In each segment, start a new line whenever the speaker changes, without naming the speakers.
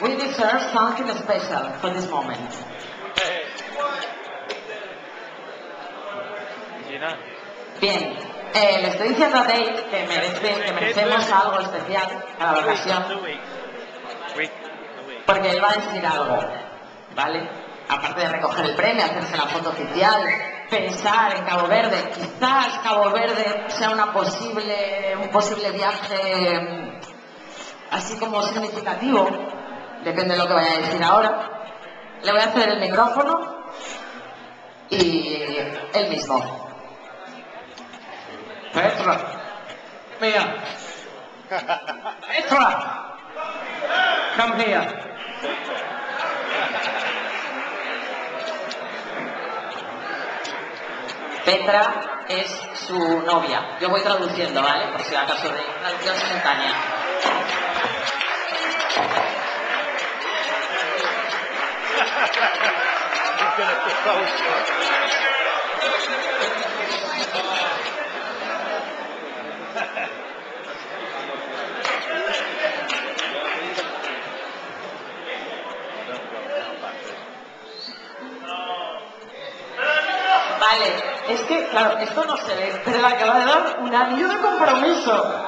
We deserve something special for this moment.
Gina.
Bien, eh, le estoy diciendo a Dave que, merece, que merecemos algo especial para la ocasión, porque él va a decir algo, ¿vale? Aparte de recoger el premio, hacerse la foto oficial, pensar en Cabo Verde, quizás Cabo Verde sea una posible, un posible viaje mm, así como significativo, depende de lo que vaya a decir ahora. Le voy a hacer el micrófono y él mismo. Petra, mira. Petra, come here. Petra es su novia. Yo voy traduciendo, ¿vale? Por si acaso de traducción simultánea. Vale, es que, claro, esto no se ve, pero le acaba de dar un anillo de compromiso.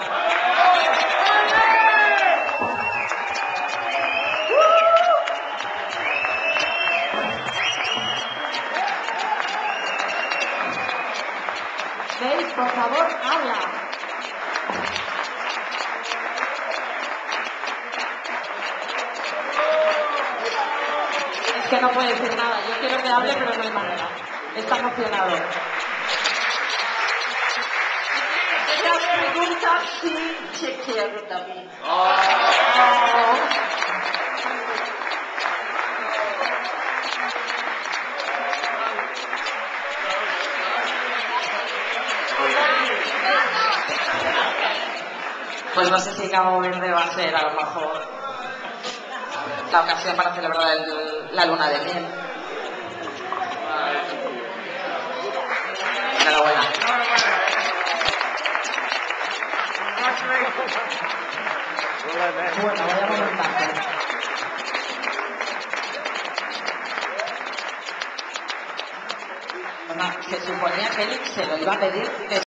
Por favor, habla. Es que no puede decir nada. Yo quiero que hable, pero no hay manera. Está emocionado. Las preguntas sin chequear, David. Pues no sé si Cabo Verde va a ser a lo mejor la ocasión para celebrar el- la luna de miel. Enhorabuena. Bueno, voy a comentar. Se suponía que él se lo iba a pedir